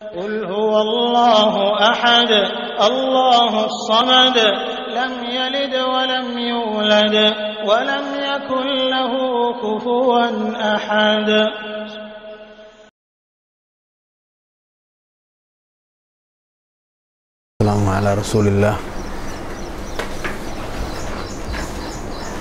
قل هو الله أحد الله الصمد لم يلد ولم يولد ولم يكن له كفوا أحد. السلام على رسول الله.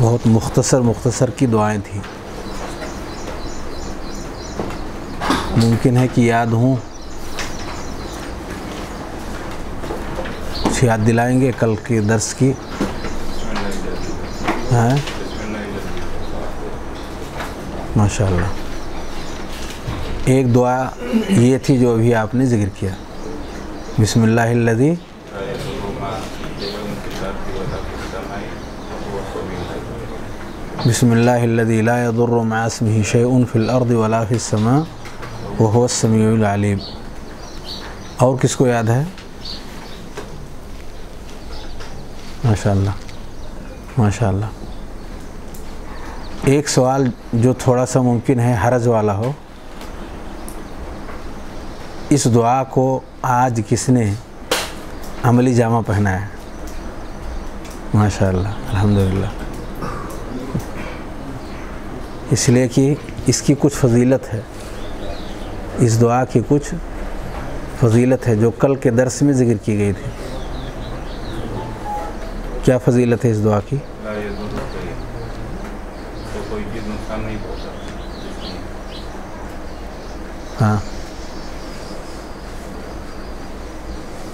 بہت مختصر مختصر کی دعائیں تھیں۔ ممکن ہے کہ یاد ہوں۔ یاد دلائیں گے کل کے درس کی۔ ہیں ماشاء اللہ ایک دعا یہ تھی جو ابھی آپ نے ذکر کیا۔ بسم اللہ الذی بسم اللہ الذي لا يضر مع اسمه شيء في الارض ولا في السماء وهو السميع العليم اور کس کو یاد ہے؟ ماشاء اللہ ماشاء اللہ ایک سوال جو تھوڑا سا ممکن ہے، حرج والا ہو۔ اس دعا کو آج کس نے عملی جامہ پہنا ہے؟ ماشاء اللہ الحمدللہ۔ اس لیے کہ اس کی کچھ فضیلت ہے۔ اس دعا کی کچھ فضیلت ہے جو کل کے درس میں ذکر کی گئی تھی۔ کیا فضیلت ہے اس دعا کی؟ ہاں۔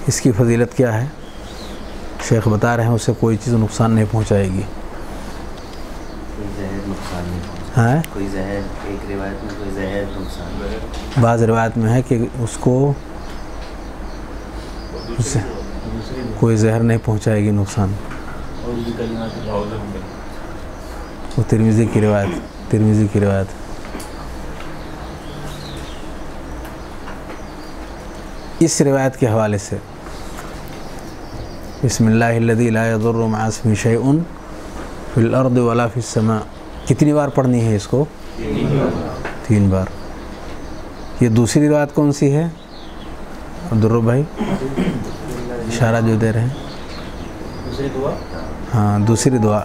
اس کی فضیلت کیا ہے؟ شیخ بتا رہے ہیں اسے کوئی چیز نقصان نہیں پہنچائے گی۔ نقصان نہیں ہاں؟ کوئی زہر ایک روایت میں کوئی زہر نقصان بعض روایت میں ہے کہ اس کو اس کوئی زہر نہیں پہنچائے گی نقصان۔ وہ ترمیزی کی روایت ترمیزی کی روایت۔ اس روایت کے حوالے سے بسم اللہ الذي لا يضر مع اسمه شيء في الارض ولا في السماء۔ کتنی بار پڑھنی ہے اس کو؟ تین بار۔ یہ دوسری روایت کون سی ہے؟ عبدالرب بھائی، اشارہ جو دے رہے ہیں۔ ہاں دوسری دعا۔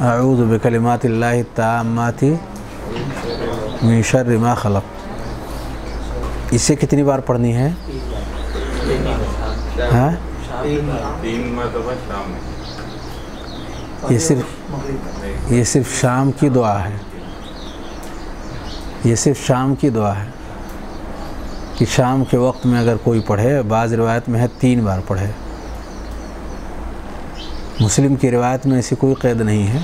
اعوذ بکلمات اللہ التامات من شر ما خلق۔ من شر ما خلق اسے کتنی بار پڑھنی ہے؟ ہاں؟ تین مرتبہ شام۔ میں یہ صرف یہ صرف شام کی دعا ہے۔ یہ صرف شام کی دعا ہے کہ شام کے وقت میں اگر کوئی پڑھے، بعض روایت میں ہے تین بار پڑھے۔ مسلم کی روایت میں ایسی کوئی قید نہیں ہے،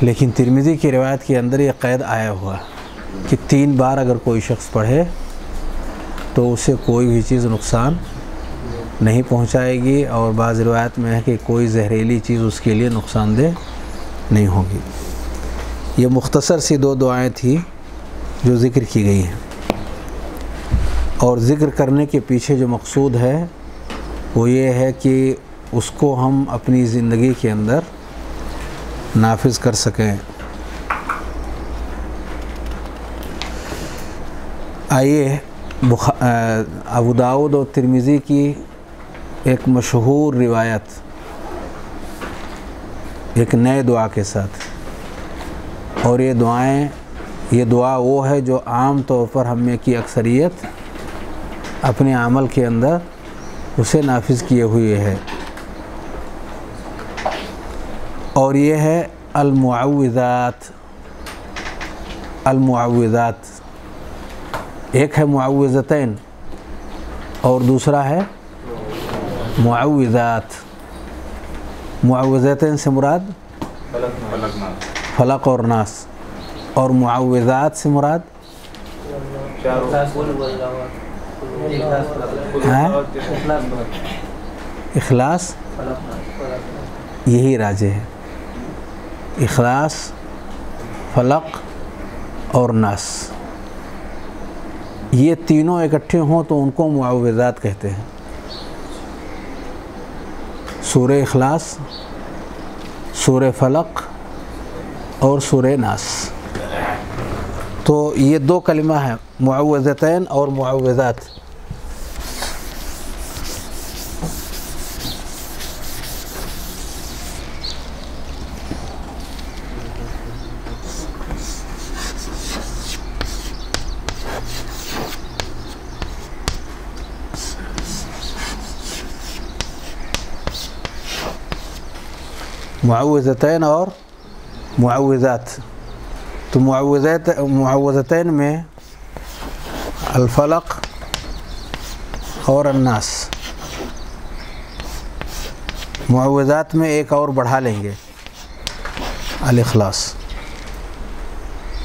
لیکن ترمیزی کی روایت کے اندر یہ قید آیا ہوا کہ تین بار اگر کوئی شخص پڑھے تو اسے کوئی بھی چیز نقصان نہیں پہنچائے گی اور بعض روایت میں ہے کہ کوئی زہریلی چیز اس کے لیے نقصان دہ نہیں ہوگی۔ یہ مختصر سی دو دعائیں تھیں جو ذکر کی گئی ہیں۔ اور ذکر کرنے کے پیچھے جو مقصود ہے وہ یہ ہے کہ اس کو ہم اپنی زندگی کے اندر نافذ کر سکیں۔ آئیے ابو داود اور ترمیزی کی ایک مشہور روایت، ایک نئے دعا کے ساتھ۔ اور یہ دعائیں، یہ دعا وہ ہے جو عام طور پر ہم میں کی اکثریت اپنے عمل کے اندر اسے نافذ کیے ہوئے ہے۔ اور یہ ہے المعوذات۔ المعوذات، ایک ہے معوذتین اور دوسرا ہے معوذات. معوذتین سے مراد؟ فلق اور ناس. اور معوذات سے مراد؟ ہاں؟ اخلاص؟ یہی راجے ہے اخلاص، فلق اور ناس. یہ تینوں اکٹھے ہوں تو ان کو معوذات کہتے ہیں. سورہ اخلاص، سورہ فلق اور سورہ ناس۔ تو یہ دو کلمہ ہیں، معوذتین اور معوذات۔ معوذتین اور معوذات۔ تو معوذات معوذتین میں الفلق اور الناس۔ معوذات میں ایک اور بڑھا لیں گے۔ الاخلاص۔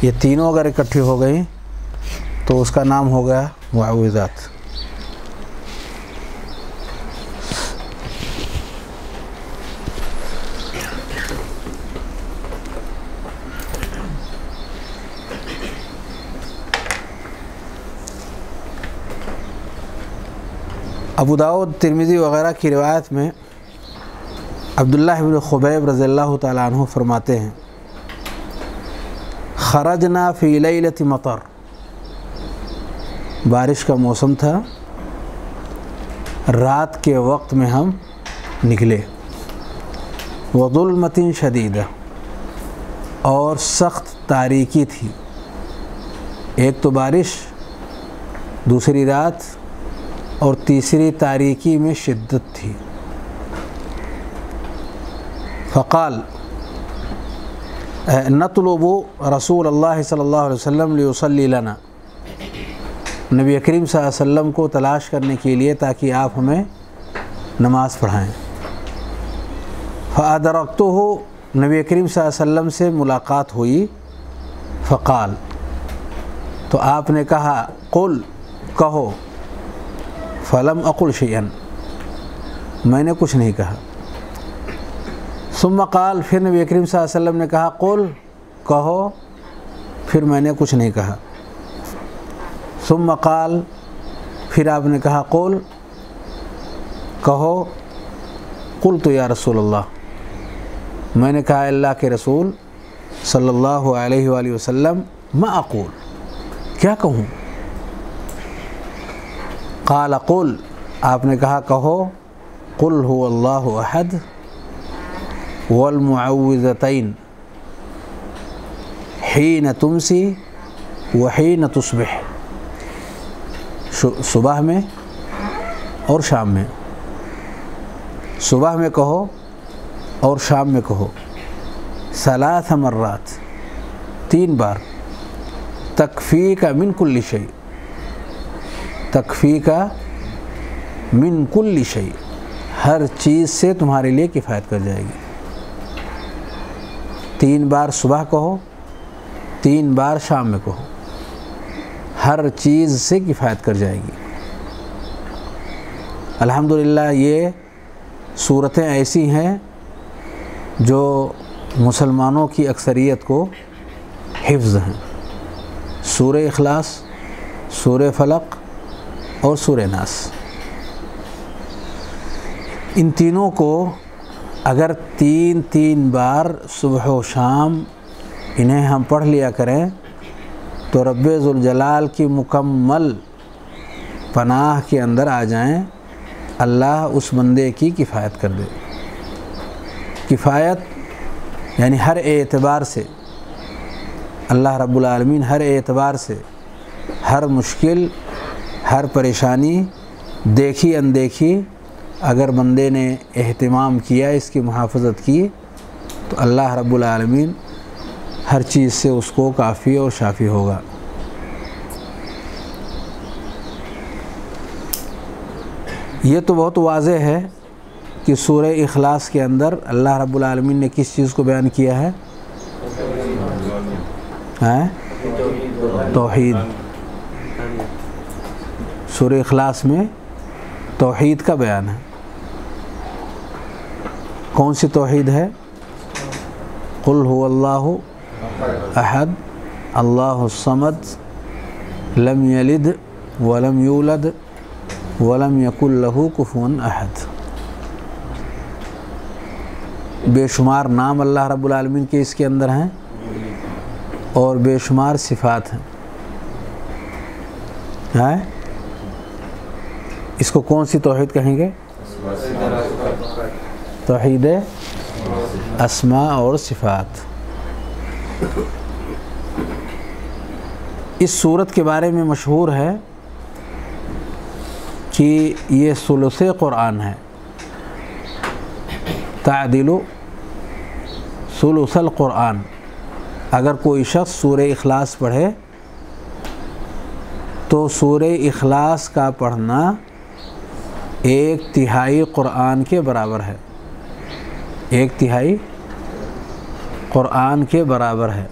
یہ تینوں اگر اکٹھی ہو گئیں تو اس کا نام ہو گیا معوذات۔ ابو داود ترمیزی وغیرہ کی روایت میں عبداللہ بن خبیب رضی اللہ تعالیٰ عنہ فرماتے ہیں، خرجنا فی لیلت مطر۔ بارش کا موسم تھا، رات کے وقت میں ہم نکلے۔ وظلمتن شدیدہ۔ اور سخت تاریکی تھی۔ ایک تو بارش، دوسری رات اور تیسری تاریکی میں شدت تھی۔ فقال نطلب رسول اللہ صلی اللہ علیہ وسلم لیصلی لنا۔ نبی کریم صلی اللہ علیہ وسلم کو تلاش کرنے کے لیے تاکہ آپ ہمیں نماز پڑھائیں۔ فادرکتہ ہو نبی کریم صلی اللہ علیہ وسلم سے ملاقات ہوئی۔ فقال، تو آپ نے کہا، قل، کہو۔ فلم اقل شیئن میں نے کچھ نہیں کہا۔ ثم قال، پھر نبی کریم صلی اللہ علیہ وسلم نے کہا، قل، کہو۔ پھر میں نے کچھ نہیں کہا۔ ثم قال، پھر آپ نے کہا، قل، کہو۔ قل تو یا رسول اللہ۔ میں نے کہا اللہ کے رسول صلی اللہ علیہ وآلہ وسلم، ما اقول؟ کیا کہوں؟ قال قل، آپ نے کہا کہو، قل هو اللہ احد والمعوذتین، حین تمسی وحین تصبح صبح میں اور شام میں۔ صبح میں کہو اور شام میں کہو۔ ثلاث مرات، تین بار تکفی کا من کل شعی تکفی کا من کل شعی ہر چیز سے تمہارے لیے کفایت کر جائے گی۔ تین بار صبح کہو، تین بار شام میں کہو، ہر چیز سے کفایت کر جائے گی۔ الحمدللہ، یہ صورتیں ایسی ہیں جو مسلمانوں کی اکثریت کو حفظ ہیں۔ سور اخلاص سور فلق اور سور ناس۔ ان تینوں کو اگر تین تین بار صبح و شام انہیں ہم پڑھ لیا کریں، تو رب ذوالجلال کی مکمل پناہ کے اندر آ جائیں، اللہ اس بندے کی کفایت کر دے۔ کفایت یعنی ہر اعتبار سے، اللہ رب العالمین ہر اعتبار سے ہر مشکل ہر پریشانی دیکھی اندیکھی اگر بندے نے اہتمام کیا، اس کی محافظت کی، تو اللہ رب العالمین ہر چیز سے اس کو کافی اور شافی ہوگا۔ یہ تو بہت واضح ہے کہ سورہ اخلاص کے اندر اللہ رب العالمین نے کس چیز کو بیان کیا ہے؟ ہاں؟ توحید۔ سورہ اخلاص میں توحید کا بیان ہے۔ کون سی توحید ہے؟ قل هو اللہ احد، اللہ الصمد، لم یلد ولم یولد ولم یکن له کفوا احد۔ بے شمار نام اللہ رب العالمین کے اس کے اندر ہیں اور بے شمار صفات ہیں۔ ہیں؟ اس کو کون سی توحید کہیں گے؟ توحید اسما اور صفات۔ اس صورت کے بارے میں مشہور ہے کہ یہ ثلث قرآن ہے۔ تعدل ثلث القرآن۔ اگر کوئی شخص سورہ اخلاص پڑھے تو سورہ اخلاص کا پڑھنا ایک تہائی قرآن کے برابر ہے۔ ایک تہائی قرآن کے برابر ہے۔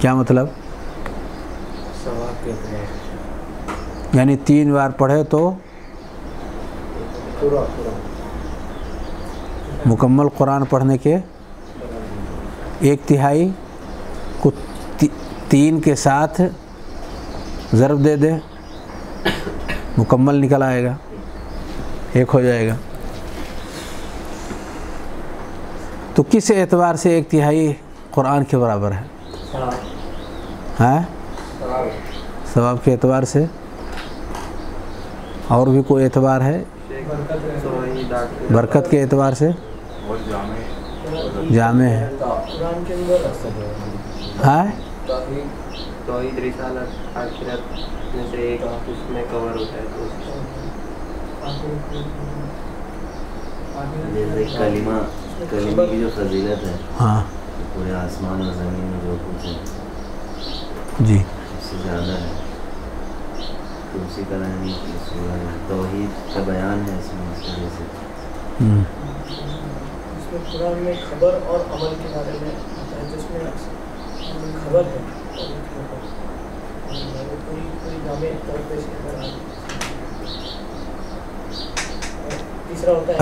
کیا مطلب؟ یعنی تین بار پڑھے تو مکمل قرآن پڑھنے کے ایک تہائی کو تی- تین کے ساتھ ضرب دے دے۔ مکمل نکل آئے گا، ایک ہو جائے گا۔ تو کس اعتبار سے ایک تہائی قرآن کے برابر ہے؟ ہاں؟ ثواب کے اعتبار سے۔ اور بھی کوئی اعتبار ہے؟ برکت کے اعتبار سے۔ جامع ہے۔ ہاں؟ میں سے ایک اس میں کور ہوتا ہے تو جیسے کلمہ کلمے کی جو فضیلت ہے ہاں۔ پورے آسمان اور زمین میں جو کچھ ہے جی۔ اس سے زیادہ ہے۔ تو اسی طرح توحید کا بیان ہے اس میں اس وجہ سے۔ اس میں قرآن میں خبر اور عمل کے بارے میں جس میں خبر ہے اور اس کے اوپر اور کوئی کوئی جامع طور پہ اس کے اندر آ اور تیسرا ہوتا ہے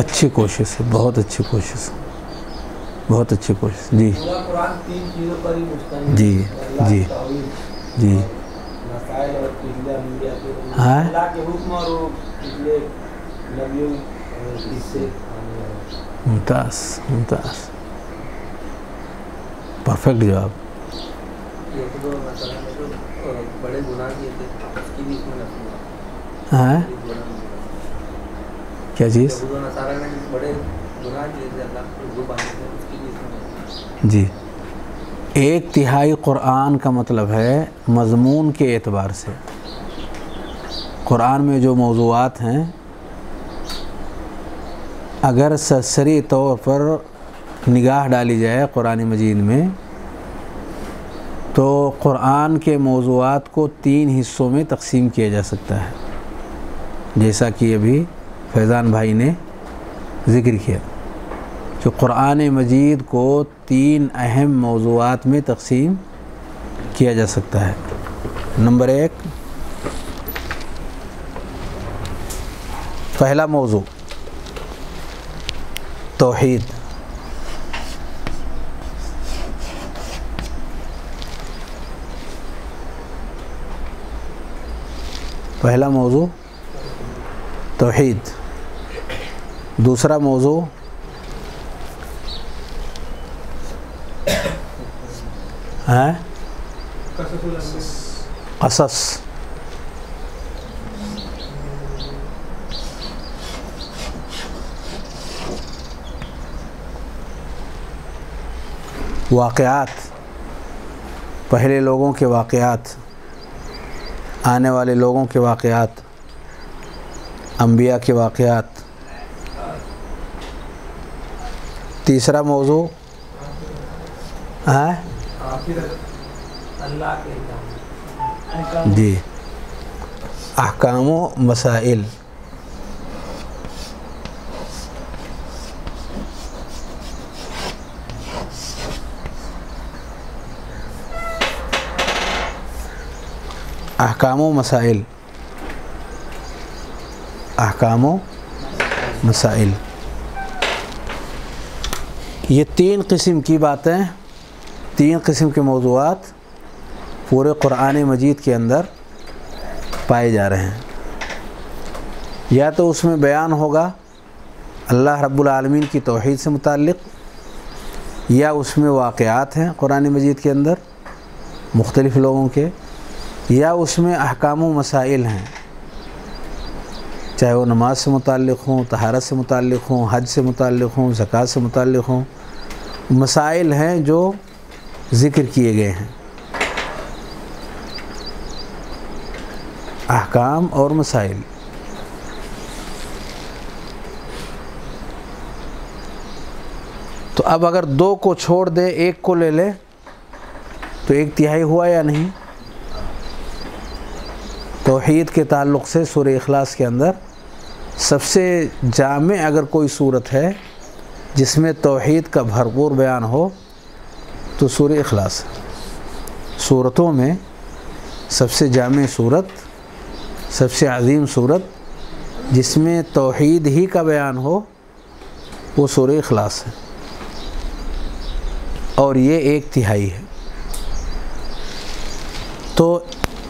بڑے گناہ کیے تھے اس کی بھی اس میں نفی ہے۔ ہاں۔ کیا چیز؟ بڑے گناہ کیے تھے اللہ۔ جی۔ ایک تہائی قرآن کا مطلب ہے مضمون کے اعتبار سے۔ قرآن میں جو موضوعات ہیں اگر سرسری طور پر نگاہ ڈالی جائے قرآن مجید میں تو قرآن کے موضوعات کو تین حصوں میں تقسیم کیا جا سکتا ہے۔ جیسا کہ ابھی فیضان بھائی نے ذکر کیا۔ جو قرآن مجید کو تین اہم موضوعات میں تقسیم کیا جا سکتا ہے۔ نمبر ایک، پہلا موضوع، توحید۔ پہلا موضوع توحید دوسرا موضوع ہیں؟ قصص۔ واقعات۔ پہلے لوگوں کے واقعات۔ آنے والے لوگوں کے واقعات، انبیاء کے واقعات۔ تیسرا موضوع ہیں جی۔ احکام و مسائل۔ احکام و مسائل احکام و مسائل یہ تین قسم کی باتیں، تین قسم کے موضوعات پورے قرآن مجید کے اندر پائے جا رہے ہیں۔ یا تو اس میں بیان ہوگا اللہ رب العالمین کی توحید سے متعلق، یا اس میں واقعات ہیں قرآن مجید کے اندر مختلف لوگوں کے۔ یا اس میں احکام و مسائل ہیں۔ چاہے وہ نماز سے متعلق ہوں، طہارت سے متعلق ہوں، حج سے متعلق ہوں، زکوٰۃ سے متعلق ہوں، مسائل ہیں جو ذکر کیے گئے ہیں۔ احکام اور مسائل۔ تو اب اگر دو کو چھوڑ دے، ایک کو لے لے، تو ایک تہائی ہوا یا نہیں؟ توحید کے تعلق سے سورہ اخلاص کے اندر سب سے جامع اگر کوئی صورت ہے جس میں توحید کا بھرپور بیان ہو تو سورہ اخلاص صورتوں میں سب سے جامع صورت، سب سے عظیم صورت جس میں توحید ہی کا بیان ہو، وہ سورہ اخلاص ہے۔ اور یہ ایک تہائی ہے۔ تو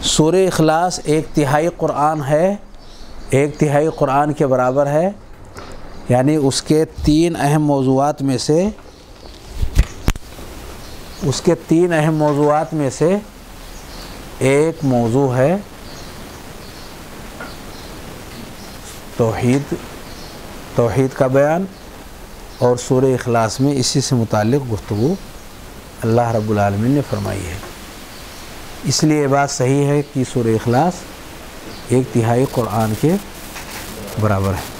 سورہ اخلاص ایک تہائی قرآن ہے، ایک تہائی قرآن کے برابر ہے یعنی اس کے تین اہم موضوعات میں سے، اس کے تین اہم موضوعات میں سے ایک موضوع ہے توحید توحید کا بیان، اور سورہ اخلاص میں اسی سے متعلق گفتگو اللہ رب العالمین نے فرمائی ہے۔ اس لیے یہ بات صحیح ہے کہ سورہ اخلاص ایک تہائی قرآن کے برابر ہے۔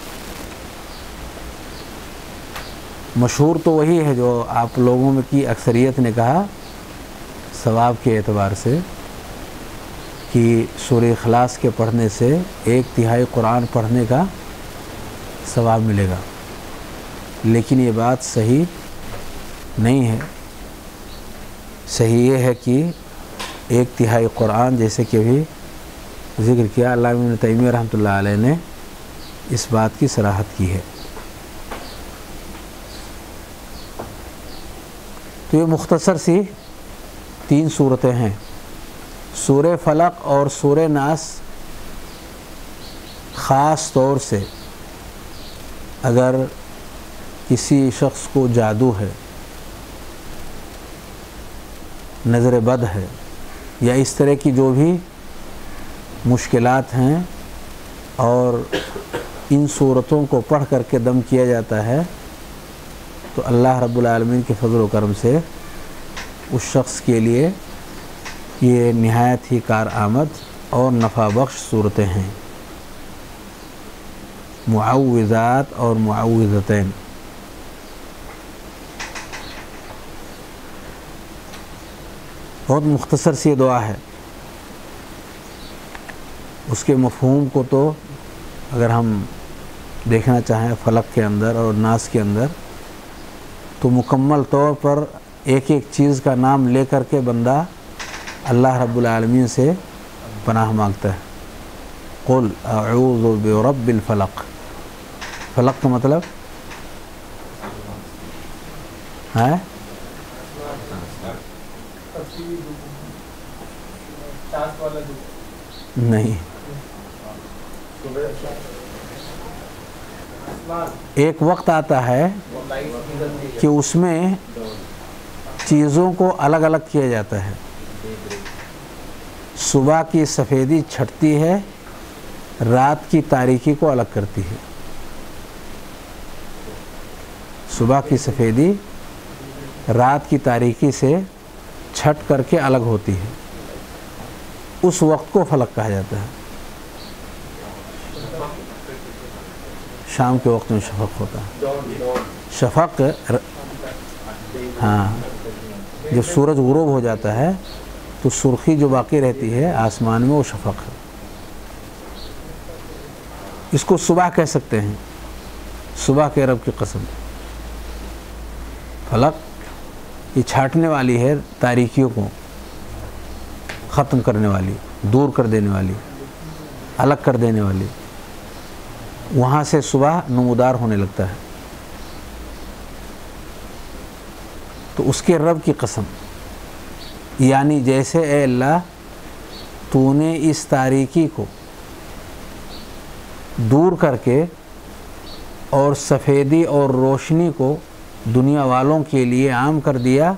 مشہور تو وہی ہے جو آپ لوگوں میں کی اکثریت نے کہا ثواب کے اعتبار سے کہ سورہ اخلاص کے پڑھنے سے ایک تہائی قرآن پڑھنے کا ثواب ملے گا۔ لیکن یہ بات صحیح نہیں ہے۔ صحیح یہ ہے کہ ایک تہائی قرآن جیسے کہ بھی ذکر کیا علامہ تیمیہ رحمۃ اللہ علیہ نے اس بات کی صراحت کی ہے۔ تو یہ مختصر سی تین صورتیں ہیں۔ سورہ فلق اور سورہ ناس خاص طور سے اگر کسی شخص کو جادو ہے، نظر بد ہے یا اس طرح کی جو بھی مشکلات ہیں اور ان صورتوں کو پڑھ کر کے دم کیا جاتا ہے، تو اللہ رب العالمین کے فضل و کرم سے اس شخص کے لیے یہ نہایت ہی کارآمد اور نفع بخش صورتیں ہیں۔ معوضات اور معوضتین۔ بہت مختصر سی دعا ہے۔ اس کے مفہوم کو تو اگر ہم دیکھنا چاہیں فلق کے اندر اور ناس کے اندر، تو مکمل طور پر ایک ایک چیز کا نام لے کر کے بندہ اللہ رب العالمین سے پناہ مانگتا ہے۔ قل اعوذ برب الفلق۔ فلق کا مطلب؟ ہے نہیں۔ ایک وقت آتا ہے کہ اس میں چیزوں کو الگ الگ کیا جاتا ہے۔ صبح کی سفیدی چھٹتی ہے، رات کی تاریکی کو الگ کرتی ہے۔ صبح کی سفیدی رات کی تاریکی سے چھٹ کر کے الگ ہوتی ہے۔ اس وقت کو فلک کہا جاتا ہے۔ شام کے وقت میں شفق ہوتا ہے۔ شفق ہاں جب سورج غروب ہو جاتا ہے، تو سرخی جو باقی رہتی ہے آسمان میں، وہ شفق ہے۔ اس کو صبح کہہ سکتے ہیں۔ صبح کے رب کی قسم۔ فلک یہ چھاٹنے والی ہے تاریکیوں کو، ختم کرنے والی، دور کر دینے والی، الگ کر دینے والی۔ وہاں سے صبح نمودار ہونے لگتا ہے۔ تو اس کے رب کی قسم یعنی جیسے اے اللہ، تو نے اس تاریکی کو دور کر کے اور سفیدی اور روشنی کو دنیا والوں کے لیے عام کر دیا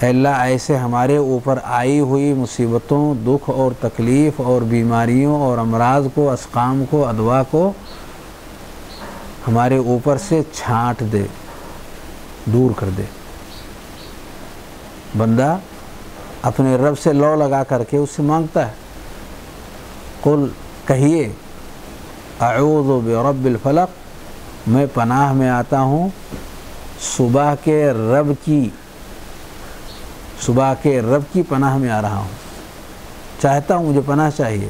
اے اللہ ایسے ہمارے اوپر آئی ہوئی مصیبتوں، دکھ اور تکلیف اور بیماریوں اور امراض کو، اسقام کو، ادوا کو ہمارے اوپر سے چھانٹ دے، دور کر دے۔ بندہ اپنے رب سے لو لگا کر کے اس سے مانگتا ہے۔ قل کہیے، اعوذ برب الفلق، میں پناہ میں آتا ہوں صبح کے رب کی صبح کے رب کی پناہ میں آ رہا ہوں۔ چاہتا ہوں مجھے پناہ چاہیے۔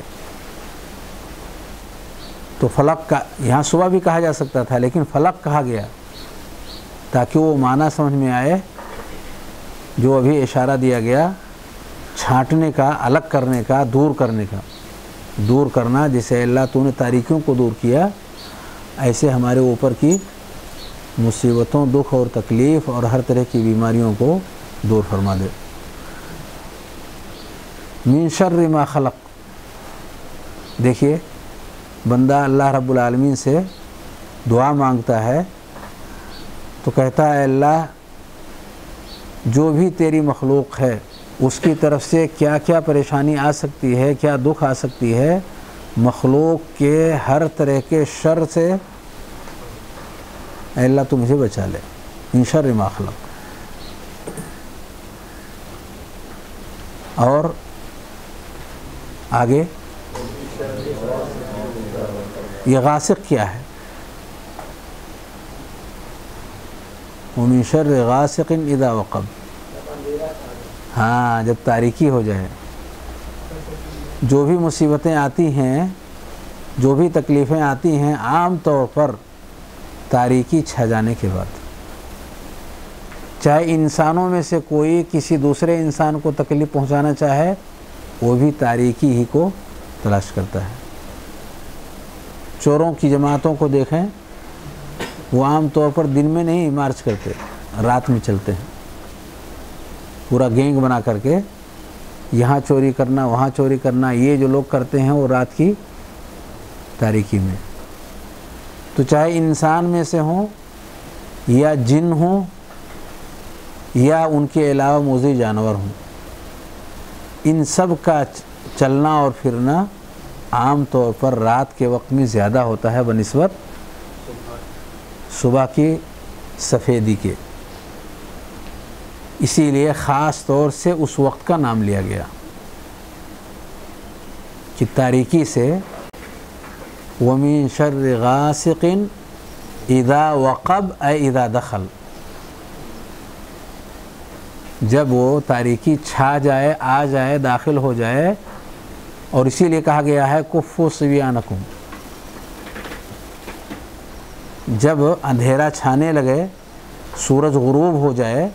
تو فلق کا، یہاں صبح بھی کہا جا سکتا تھا، لیکن فلق کہا گیا تاکہ وہ معنی سمجھ میں آئے، جو ابھی اشارہ دیا گیا، چھانٹنے کا، الگ کرنے کا، دور کرنے کا۔ دور کرنا جسے اللہ تو نے تاریکیوں کو دور کیا، ایسے ہمارے اوپر کی مصیبتوں، دکھ اور تکلیف اور ہر طرح کی بیماریوں کو دور فرما دے۔ من شر ما خلق۔ دیکھیے، بندہ اللہ رب العالمین سے دعا مانگتا ہے تو کہتا ہے، اللہ، جو بھی تیری مخلوق ہے، اس کی طرف سے کیا کیا پریشانی آ سکتی ہے، کیا دکھ آ سکتی ہے؟ مخلوق کے ہر طرح کے شر سے اے اللہ تو مجھے بچا لے ان شر ما خلق۔ اور آگے، یہ غاسق کیا ہے؟ ومن شر غاسق اذا وقب۔ ہاں جب تاریکی ہو جائے۔ جو بھی مصیبتیں آتی ہیں، جو بھی تکلیفیں آتی ہیں، عام طور پر تاریکی چھا جانے کے بعد۔ چاہے انسانوں میں سے کوئی کسی دوسرے انسان کو تکلیف پہنچانا چاہے، وہ بھی تاریکی ہی کو تلاش کرتا ہے۔ چوروں کی جماعتوں کو دیکھیں، وہ عام طور پر دن میں نہیں مارچ کرتے، رات میں چلتے ہیں۔ پورا گینگ بنا کر کے یہاں چوری کرنا، وہاں چوری کرنا، یہ جو لوگ کرتے ہیں وہ رات کی تاریکی میں۔ تو چاہے انسان میں سے ہوں یا جن ہوں یا ان کے علاوہ موزی جانور ہوں، ان سب کا چلنا اور پھرنا عام طور پر رات کے وقت میں زیادہ ہوتا ہے بنسبت صبح کی سفیدی کے۔ اسی لیے خاص طور سے اس وقت کا نام لیا گیا کہ تاریکی سے ومین شر غاسق اذا وقب، اے اذا دخل۔ جب وہ تاریکی چھا جائے، آ جائے، داخل ہو جائے، اور اسی لیے کہا گیا ہے کف و سویانکم۔ جب اندھیرا چھانے لگے، سورج غروب ہو جائے،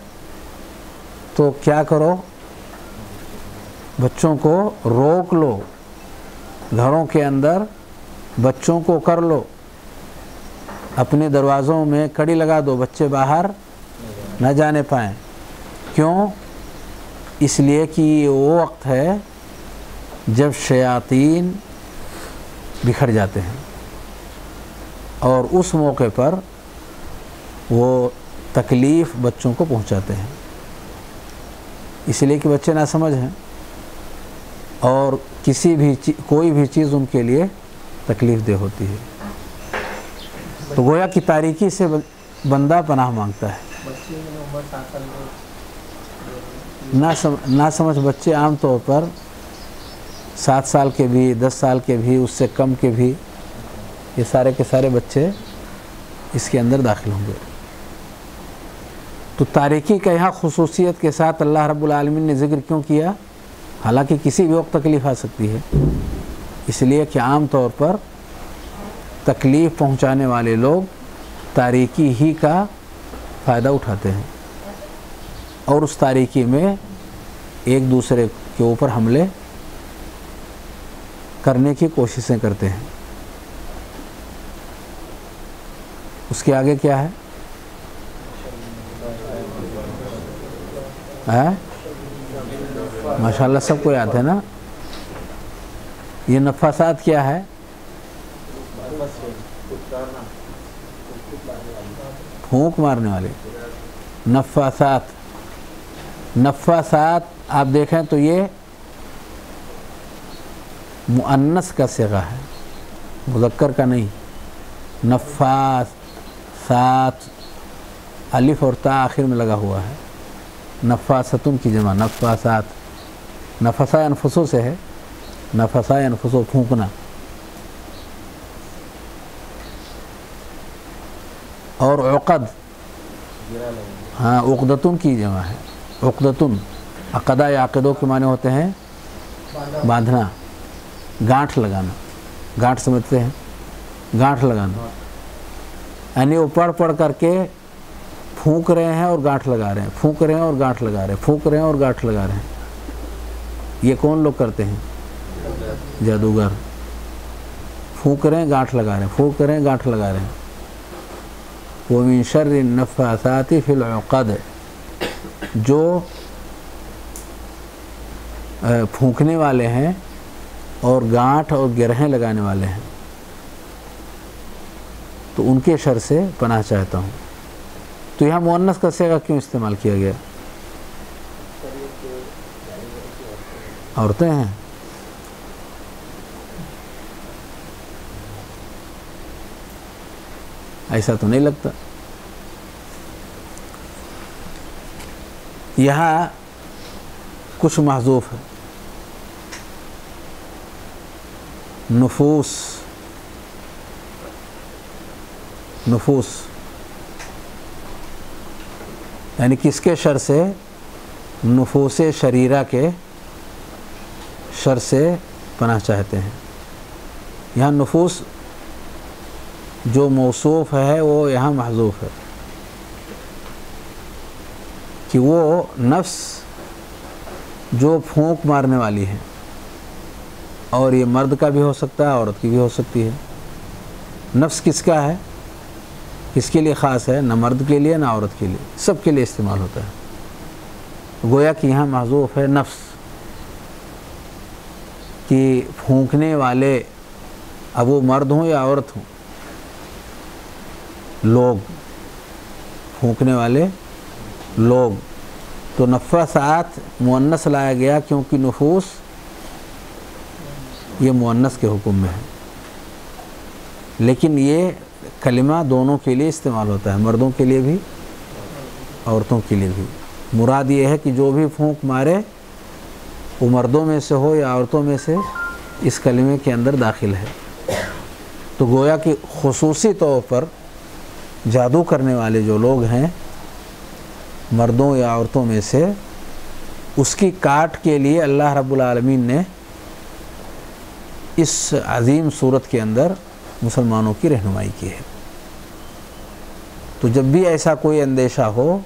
تو کیا کرو؟ بچوں کو روک لو۔ گھروں کے اندر بچوں کو کر لو۔ اپنے دروازوں میں کڑی لگا دو، بچے باہر نہ جانے پائیں۔ کیوں؟ اس لیے کہ یہ وہ وقت ہے جب شیاطین بکھر جاتے ہیں۔ اور اس موقع پر وہ تکلیف بچوں کو پہنچاتے ہیں۔ اس لیے کہ بچے نہ سمجھ ہیں۔ اور کسی بھی کوئی بھی چیز ان کے لیے تکلیف دہ ہوتی ہے۔ تو گویا کی تاریکی سے بندہ پناہ مانگتا ہے۔ نہ سمجھ بچے عام طور پر سات سال کے بھی، دس سال کے بھی، اس سے کم کے بھی یہ سارے کے سارے بچے اس کے اندر داخل ہوں گے۔ تو تاریکی کا یہاں خصوصیت کے ساتھ اللہ رب العالمین نے ذکر کیوں کیا؟ حالانکہ کسی بھی وقت تکلیف آ سکتی ہے۔ اس لیے کہ عام طور پر تکلیف پہنچانے والے لوگ تاریکی ہی کا فائدہ اٹھاتے ہیں اور اس تاریکی میں ایک دوسرے کے اوپر حملے کرنے کی کوششیں کرتے ہیں۔ اس کے آگے کیا ہے؟ ماشاء اللہ سب کو یاد ہے نا؟ یہ نفاسات کیا ہے؟ پھونک مارنے والے۔ نفاسات نفاسات آپ دیکھیں تو یہ مؤنس کا سگا ہے، مذکر کا نہیں۔ نفاس سات الف اور تا آخر میں لگا ہوا ہے۔ نفاستن کی جمع نفاسات نفسا انفسوں سے ہے۔ نفسا انفسوں پھونکنا اور عقد۔ ہاں عقدتن کی جمع ہے۔ عقدتن۔ عقدہ یا عقدوں کے معنی ہوتے ہیں باندھنا۔ گانٹھ لگانا۔ گانٹھ سمجھتے ہیں۔ گانٹھ لگانا۔ یعنی وہ پڑھ پڑھ کر کے پھونک رہے ہیں اور گانٹھ لگا رہے ہیں۔ پھونک رہے ہیں اور گانٹھ لگا رہے ہیں۔ پھونک رہے ہیں اور گانٹھ لگا رہے ہیں۔ یہ کون لوگ کرتے ہیں؟ جادوگر۔ پھونک رہے ہیں گانٹھ لگا رہے ہیں۔ پھونک رہے ہیں گانٹھ لگا رہے ہیں۔ وہ من شر النفاثات فی العقد۔ جو پھونکنے والے ہیں اور گانٹھ اور گرہیں لگانے والے ہیں۔ تو ان کے شر سے پناہ چاہتا ہوں۔ تو یہاں مونس کا سیگا کیوں استعمال کیا گیا؟ عورتیں ہیں۔ ایسا تو نہیں لگتا۔ یہاں کچھ محضوف ہے۔ نفوس۔ نفوس۔ یعنی کس کے شر سے؟ نفوس شریرہ کے شر سے پناہ چاہتے ہیں۔ یہاں نفوس جو موصوف ہے وہ یہاں محضوف ہے۔ کہ وہ نفس جو پھونک مارنے والی ہے، اور یہ مرد کا بھی ہو سکتا ہے، عورت کی بھی ہو سکتی ہے۔ نفس کس کا ہے؟ کس کے لیے خاص ہے؟ نہ مرد کے لیے، نہ عورت کے لیے۔ سب کے لیے استعمال ہوتا ہے۔ گویا کہ یہاں محضوف ہے نفس۔ کہ پھونکنے والے اب وہ مرد ہوں یا عورت ہوں؟ لوگ، پھونکنے والے لوگ۔ تو نفع ساتھ مونس لایا گیا کیونکہ نفوس یہ مونس کے حکم میں ہے۔ لیکن یہ کلمہ دونوں کے لیے استعمال ہوتا ہے، مردوں کے لیے بھی، عورتوں کے لیے بھی۔ مراد یہ ہے کہ جو بھی پھونک مارے، وہ مردوں میں سے ہو یا عورتوں میں سے اس کلمے کے اندر داخل ہے۔ تو گویا کہ خصوصی طور پر جادو کرنے والے جو لوگ ہیں، مردوں یا عورتوں میں سے، اس کی کاٹ کے لیے اللہ رب العالمین نے اس عظیم صورت کے اندر مسلمانوں کی رہنمائی کی ہے۔ تو جب بھی ایسا کوئی اندیشہ ہو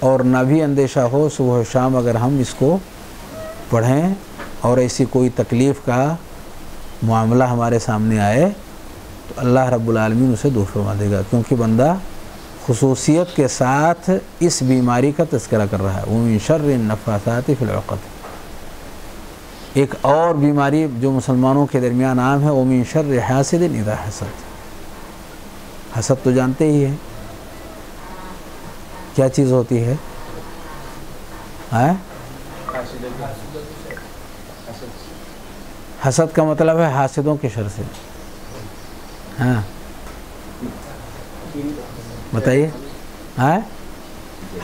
اور نہ بھی اندیشہ ہو، صبح و شام اگر ہم اس کو پڑھیں اور ایسی کوئی تکلیف کا معاملہ ہمارے سامنے آئے اللہ رب العالمین اسے دور فرما دے گا کیونکہ بندہ خصوصیت کے ساتھ اس بیماری کا تذکرہ کر رہا ہے۔ وہ من شر النفاثات فی العقد۔ ایک اور بیماری جو مسلمانوں کے درمیان عام ہے وہ من شر حاسد اذا حسد۔ حسد تو جانتے ہی ہیں۔ کیا چیز ہوتی ہے؟ حسد کا مطلب ہے حاسدوں کے شر سے۔ ہاں۔ بتائیے۔ ہاں۔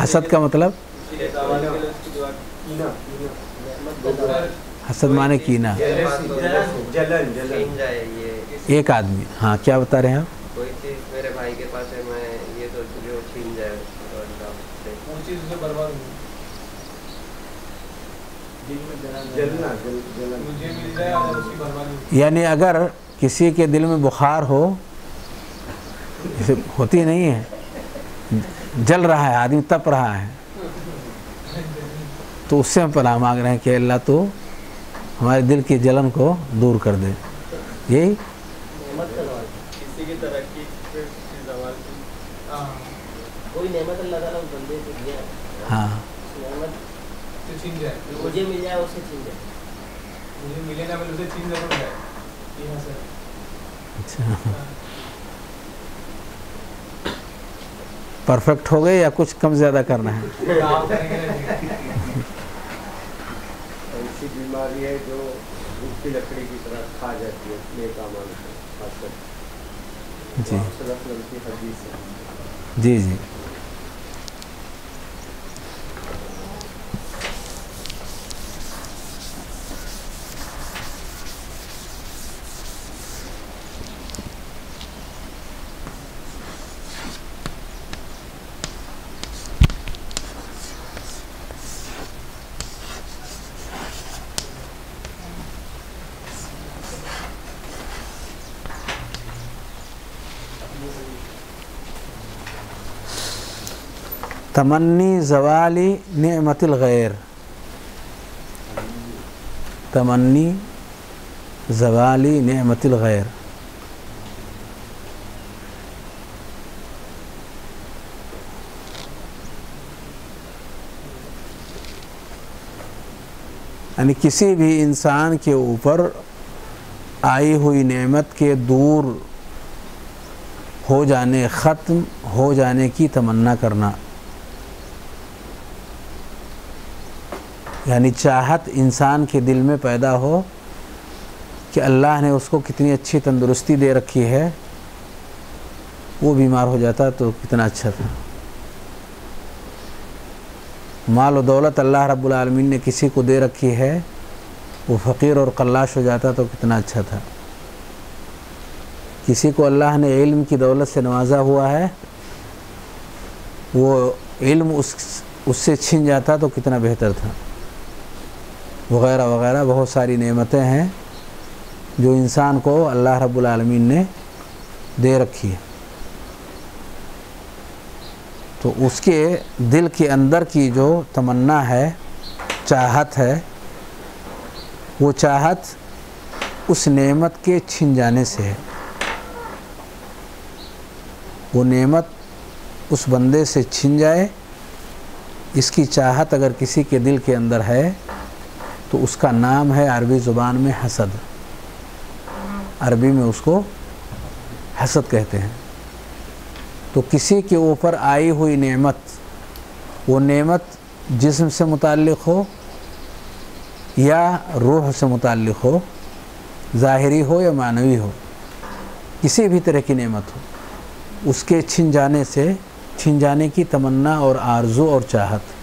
حسد کا مطلب؟ حسد مانے کینا۔ جلن جلن ایک آدمی۔ ہاں کیا بتا رہے ہیں آپ؟ کوئی چیز میرے بھائی کے پاس ہے میں یہ تو جو چھین جائے اور سے۔ وہ چیز اسے برباد ہوئی۔ جلنا جل جلن مجھے مل جائے اور اس کی بربادی ہوئی۔ یعنی اگر کسی کے دل میں بخار ہو ہوتی نہیں ہے۔ جل رہا ہے آدمی تپ رہا ہے۔ تو اس سے ہم پناہ مانگ رہے ہیں کہ اللہ تو ہمارے دل کی جلن کو دور کر دے۔ یہی۔ ہاں۔ ہاں۔ مجھے مل جائے اسے چھین جائے۔ مجھے ملے نہ ملے اسے چھین ضرور جائے۔ سر۔ اچھا پرفیکٹ ہو گئے یا کچھ کم زیادہ کرنا ہے؟ جو جی۔, جی جی۔ تمنی زوالی نعمت الغیر تمنی زوالی نعمت الغیر یعنی کسی بھی انسان کے اوپر آئی ہوئی نعمت کے دور ہو جانے، ختم ہو جانے کی تمنا کرنا۔ یعنی چاہت انسان کے دل میں پیدا ہو کہ اللہ نے اس کو کتنی اچھی تندرستی دے رکھی ہے، وہ بیمار ہو جاتا تو کتنا اچھا تھا۔ مال و دولت اللہ رب العالمین نے کسی کو دے رکھی ہے، وہ فقیر اور قلاش ہو جاتا تو کتنا اچھا تھا۔ کسی کو اللہ نے علم کی دولت سے نوازا ہوا ہے، وہ علم اس اس سے چھن جاتا تو کتنا بہتر تھا۔ وغیرہ وغیرہ، بہت ساری نعمتیں ہیں جو انسان کو اللہ رب العالمین نے دے رکھی ہے تو اس کے دل کے اندر کی جو تمنا ہے، چاہت ہے، وہ چاہت اس نعمت کے چھن جانے سے ہے۔ وہ نعمت اس بندے سے چھن جائے، اس کی چاہت اگر کسی کے دل کے اندر ہے تو اس کا نام ہے عربی زبان میں حسد۔ عربی میں اس کو حسد کہتے ہیں۔ تو کسی کے اوپر آئی ہوئی نعمت، وہ نعمت جسم سے متعلق ہو یا روح سے متعلق ہو، ظاہری ہو یا معنوی ہو، کسی بھی طرح کی نعمت ہو، اس کے چھن جانے سے، چھن جانے کی تمنا اور آرزو اور چاہت۔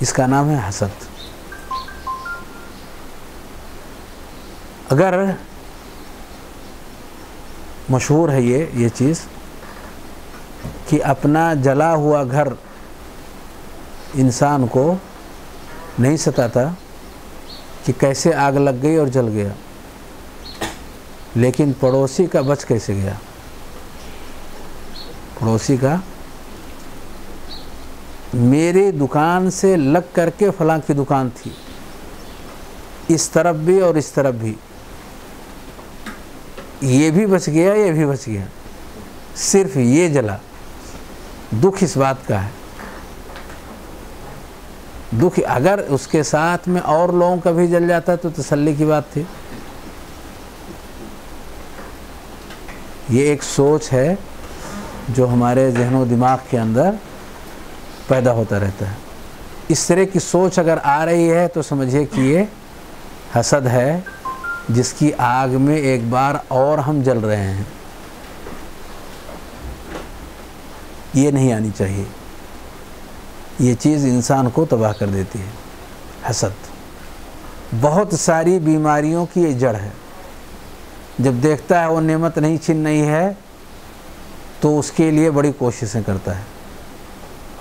اس کا نام ہے حسد۔ اگر مشہور ہے یہ یہ چیز کہ اپنا جلا ہوا گھر انسان کو نہیں ستاتا کہ کیسے آگ لگ گئی اور جل گیا، لیکن پڑوسی کا بچ کیسے گیا؟ پڑوسی کا میرے دکان سے لگ کر کے فلاں کی دکان تھی۔ اس طرف بھی اور اس طرف بھی۔ یہ بھی بچ گیا، یہ بھی بچ گیا۔ صرف یہ جلا۔ دکھ اس بات کا ہے۔ دکھ اگر اس کے ساتھ میں اور لوگوں کا بھی جل جاتا تو تسلی کی بات تھی۔ یہ ایک سوچ ہے جو ہمارے ذہن و دماغ کے اندر پیدا ہوتا رہتا ہے۔ اس طرح کی سوچ اگر آ رہی ہے تو سمجھے کہ یہ حسد ہے، جس کی آگ میں ایک بار اور ہم جل رہے ہیں۔ یہ نہیں آنی چاہیے۔ یہ چیز انسان کو تباہ کر دیتی ہے۔ حسد۔ بہت ساری بیماریوں کی یہ جڑ ہے۔ جب دیکھتا ہے وہ نعمت نہیں چھن نہیں ہے، تو اس کے لیے بڑی کوششیں کرتا ہے۔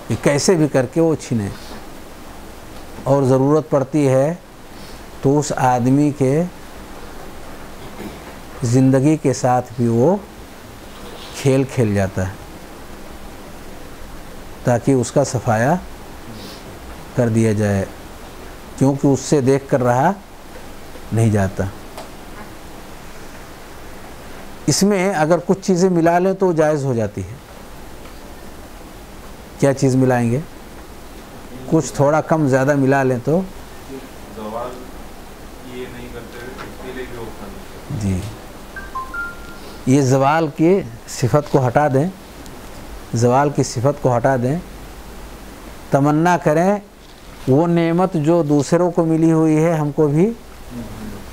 کہ کیسے بھی کر کے وہ چھینیں اور ضرورت پڑتی ہے تو اس آدمی کے زندگی کے ساتھ بھی وہ کھیل کھیل جاتا ہے، تاکہ اس کا صفایا کر دیا جائے، کیونکہ اس سے دیکھ کر رہا نہیں جاتا۔ اس میں اگر کچھ چیزیں ملا لیں تو جائز ہو جاتی ہے۔ کیا چیز ملائیں گے؟ کچھ تھوڑا کم زیادہ ملا لیں تو؟ جی۔ یہ زوال کی صفت کو ہٹا دیں۔ زوال کی صفت کو ہٹا دیں۔ تمنا کریں وہ نعمت جو دوسروں کو ملی ہوئی ہے ہم کو بھی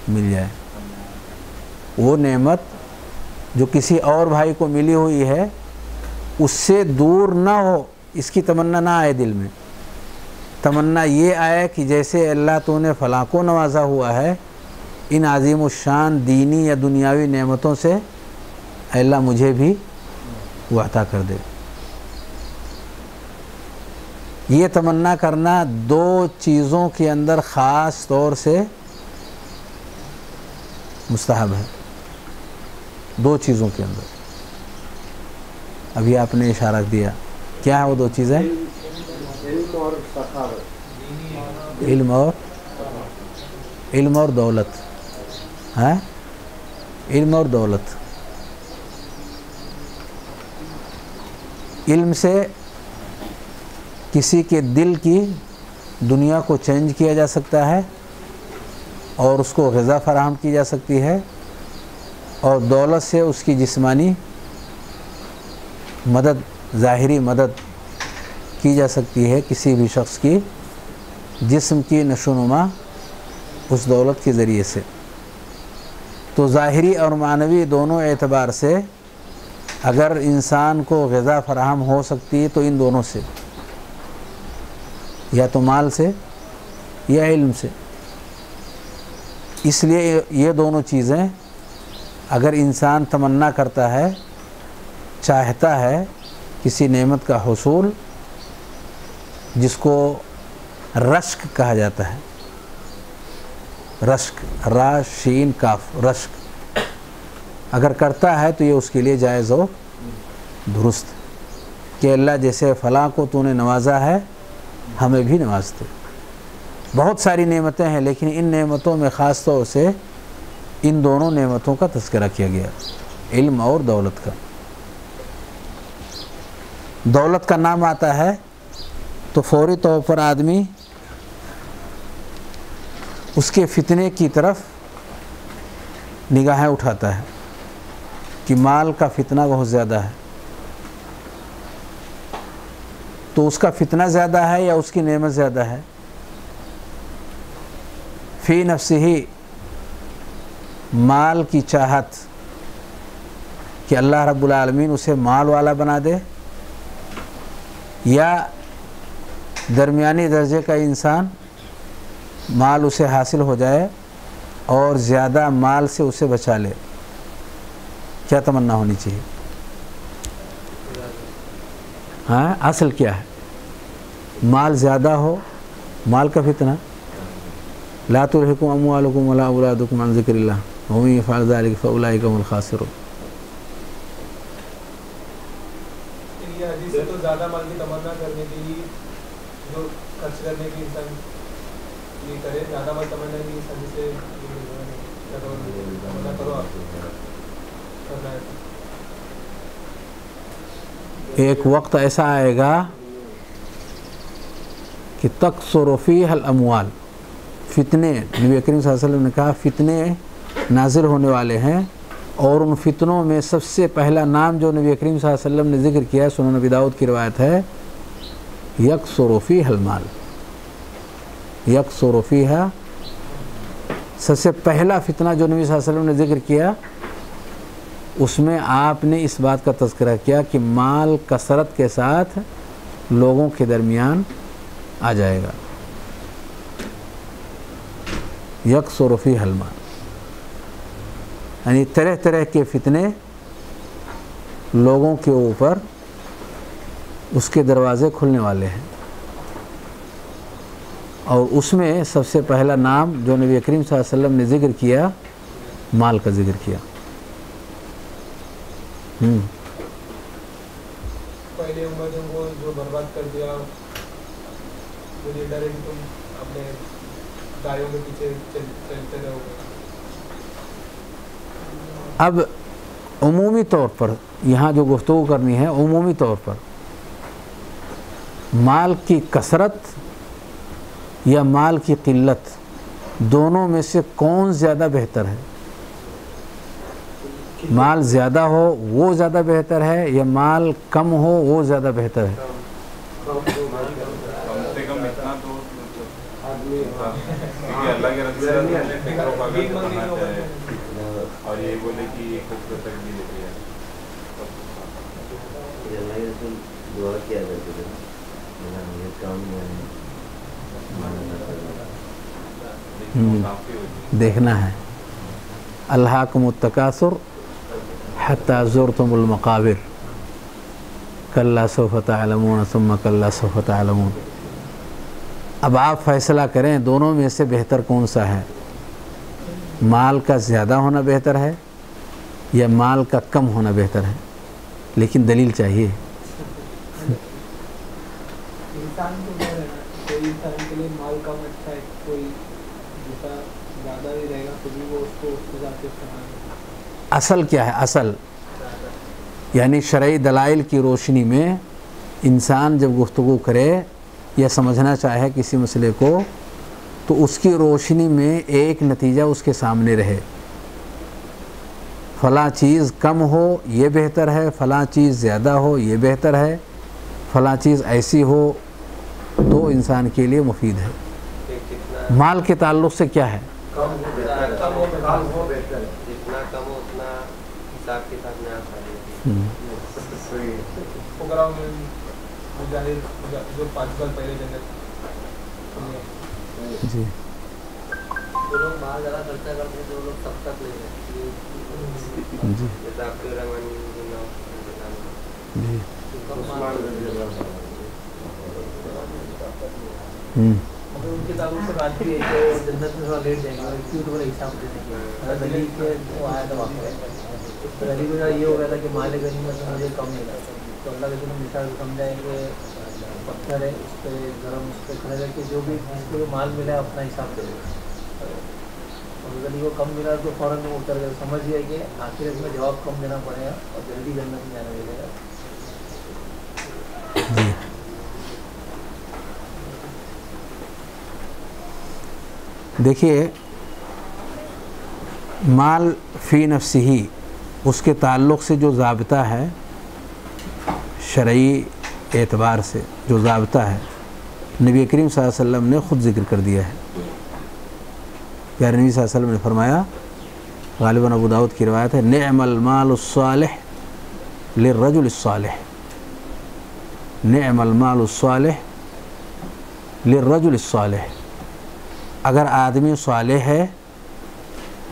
مل جائے۔ وہ نعمت جو کسی اور بھائی کو ملی ہوئی ہے اس سے دور نہ ہو۔ اس کی تمنا نہ آئے دل میں۔ تمنا یہ آئے کہ جیسے اللہ تو نے فلاں کو نوازا ہوا ہے، ان عظیم الشان دینی یا دنیاوی نعمتوں سے اللہ مجھے بھی وہ عطا کر دے۔ یہ تمنا کرنا دو چیزوں کے اندر خاص طور سے مستحب ہے۔ دو چیزوں کے اندر۔ ابھی آپ نے اشارہ دیا۔ کیا ہے وہ دو چیزیں؟ علم اور علم اور علم اور دولت۔ ہے علم اور دولت۔ علم سے کسی کے دل کی دنیا کو چینج کیا جا سکتا ہے اور اس کو غذا فراہم کی جا سکتی ہے اور دولت سے اس کی جسمانی مدد ظاہری مدد کی جا سکتی ہے کسی بھی شخص کی جسم کی نشو نما اس دولت کے ذریعے سے۔ تو ظاہری اور معنوی دونوں اعتبار سے اگر انسان کو غذا فراہم ہو سکتی ہے تو ان دونوں سے، یا تو مال سے یا علم سے۔ اس لیے یہ دونوں چیزیں اگر انسان تمنا کرتا ہے، چاہتا ہے کسی نعمت کا حصول جس کو رشک کہا جاتا ہے۔ رشک را شین کاف، رشک۔ اگر کرتا ہے تو یہ اس کے لیے جائز و درست۔ کہ اللہ جیسے فلاں کو تو نے نوازا ہے، ہمیں بھی نوازتے۔ بہت ساری نعمتیں ہیں، لیکن ان نعمتوں میں خاص طور سے ان دونوں نعمتوں کا تذکرہ کیا گیا، علم اور دولت کا۔ دولت کا نام آتا ہے تو فوری طور پر آدمی اس کے فتنے کی طرف نگاہیں اٹھاتا ہے کہ مال کا فتنہ بہت زیادہ ہے۔ تو اس کا فتنہ زیادہ ہے یا اس کی نعمت زیادہ ہے؟ فی نفس ہی مال کی چاہت کہ اللہ رب العالمین اسے مال والا بنا دے۔ یا درمیانی درجے کا انسان مال اسے حاصل ہو جائے اور زیادہ مال سے اسے بچا لے۔ کیا تمنا ہونی چاہیے؟ ہاں اصل کیا ہے؟ مال زیادہ ہو، مال کا فتنہ۔ لا تلحکم اموالکم ولا اولادکم عن ذکر اللہ۔ ومن يفعل ذلك فاولئک هم الخاسرون یہ حدیث سے تو زیادہ مال کی تمنا کرنے کے لیے جو خرچ کرنے کی انسان یہ کرے، زیادہ مال تمنا کی انسان سے تمنا کرو آپ۔ کرنا ہے ایک وقت ایسا آئے گا کہ تقصر فیہ الاموال، فتنے، نبی کریم صلی اللہ علیہ وسلم نے کہا، فتنے نازل ہونے والے ہیں۔ اور ان فتنوں میں سب سے پہلا نام جو نبی کریم صلی اللہ علیہ وسلم نے ذکر کیا ہے، سنن نبی داؤد کی روایت ہے یک فیہ المال یک فیہ سب سے پہلا فتنہ جو نبی صلی اللہ علیہ وسلم نے ذکر کیا، اس میں آپ نے اس بات کا تذکرہ کیا کہ مال کثرت کے ساتھ لوگوں کے درمیان آ جائے گا۔ یک سورفی حلما یعنی طرح طرح کے فتنے لوگوں کے اوپر اس کے دروازے کھلنے والے ہیں۔ اور اس میں سب سے پہلا نام جو نبی کریم صلی اللہ علیہ وسلم نے ذکر کیا، مال کا ذکر کیا۔ پہلے عمر جو وہ جو برباد کر دیا مجھے ڈر ہے کہ تم اپنے گایوں کے پیچھے چلتے رہو۔ گے اب عمومی طور پر یہاں جو گفتگو کرنی ہے، عمومی طور پر مال کی کثرت یا مال کی قلت دونوں میں سے کون زیادہ بہتر ہے؟ مال زیادہ ہو وہ زیادہ بہتر ہے یا مال کم ہو وہ زیادہ بہتر ہے؟ اور یہ بولے کہ یہ خوبصورت تک بھی لیتی ہے اللہ رسول دعا کیا کرتے تھے کام میں دیکھنا ہے۔ اللہ کم التکاثر حتیٰ زرتم المقابر۔ کلّہ صوفت علمون ثم کلّہ صوفت علمون اب آپ فیصلہ کریں دونوں میں سے بہتر کون سا ہے؟ مال کا زیادہ ہونا بہتر ہے یا مال کا کم ہونا بہتر ہے؟ لیکن دلیل چاہیے۔ اچھا اصل کیا ہے؟ اصل۔ یعنی شرعی دلائل کی روشنی میں انسان جب گفتگو کرے یا سمجھنا چاہے کسی مسئلے کو تو اس کی روشنی میں ایک نتیجہ اس کے سامنے رہے۔ فلاں چیز کم ہو یہ بہتر ہے فلاں چیز زیادہ ہو یہ بہتر ہے فلاں چیز ایسی ہو تو انسان کے لیے مفید ہے۔ مال کے تعلق سے کیا ہے؟ جی۔ جو لوگ باہر زیادہ خرچہ کرتے ہیں جو لوگ سب تک نہیں ہیں۔ جی۔ جیسے آپ کے رحمان جی۔ مگر ان تعلق سے بات بھی ہے کہ جنت میں تھوڑا لیٹ جائیں گے اور کیوں تھوڑا حساب دے دیں گے علی کے وہ آیا تھا واقعہ۔ علی کو یہ ہو گیا تھا کہ مال غنیمت میں مجھے کم ملا۔ تو اللہ کے دن مثال سمجھائیں کہ پتھر ہے، اس پہ گرم، اس پہ کھڑے رہ کے جو بھی جس کو جو مال ملا ہے، اپنا حساب دے دے اور حضرت علی کم ملا تو فوراً وہ اتر گئے۔ سمجھ گیا کہ آخر اس میں جواب کم دینا پڑے گا اور جلدی جنت میں جانا ملے گا۔ جی۔ دیکھیے، مال فی نفس ہی اس کے تعلق سے جو ضابطہ ہے، شرعی اعتبار سے جو ضابطہ ہے، نبی کریم صلی اللہ علیہ وسلم نے خود ذکر کر دیا ہے۔ پیارے نبی صلی اللہ علیہ وسلم نے فرمایا، غالباً ابو داود کی روایت ہے، نعم المال الصالح للرجل الصالح۔ نعم المال الصالح للرجل الصالح۔ اگر آدمی صالح ہے،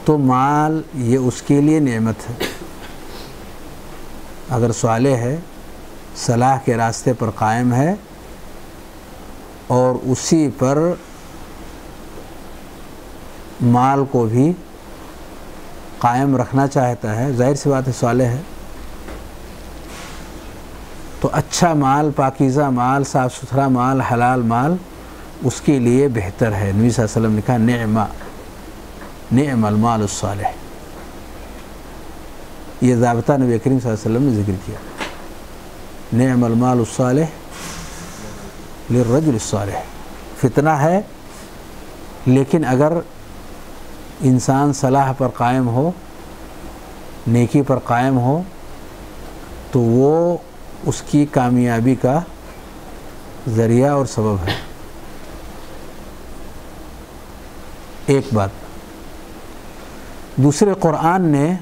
تو مال یہ اس کے لیے نعمت ہے۔ اگر صالح ہے صلاح کے راستے پر قائم ہے اور اسی پر مال کو بھی قائم رکھنا چاہتا ہے۔ ظاہر سی بات ہے، صالح ہے۔ تو اچھا مال، پاکیزہ مال، صاف ستھرا مال، حلال مال اس کے لیے بہتر ہے۔ نبی صلی اللہ علیہ وسلم نے کہا، نعمہ نعم المال الصالح۔ یہ ضابطہ نبی کریم صلی اللہ علیہ وسلم نے ذکر کیا۔ نعم المال الصالح للرجل الصالح۔ فتنہ ہے، لیکن اگر انسان صلاح پر قائم ہو، نیکی پر قائم ہو، تو وہ اس کی کامیابی کا ذریعہ اور سبب ہے۔ ایک بات۔ دوسرے قرآن نے،